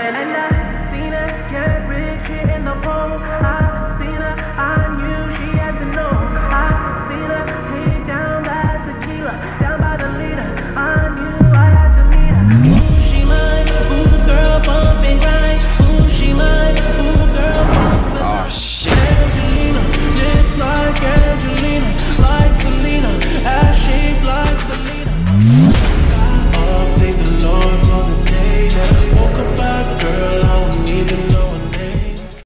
And I